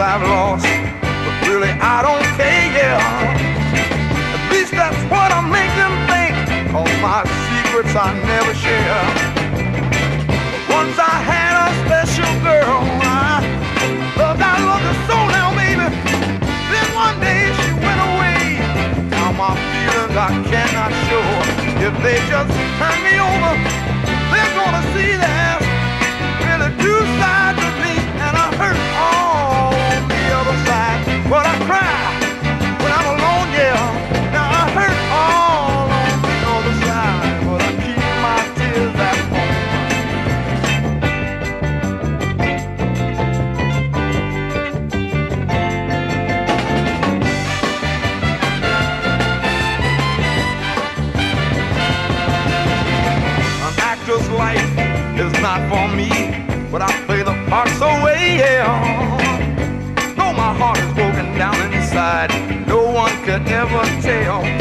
I've lost. But really, I don't care, yeah. At least that's what I make them think. All my secrets I never share. Once I had a special girl, I loved, I loved her so now, baby. Then one day she went away. Now my feelings I cannot show. If they just turn me over, actor's life is not for me, but I play the part so well. Though my heart is broken down inside, no one could ever tell.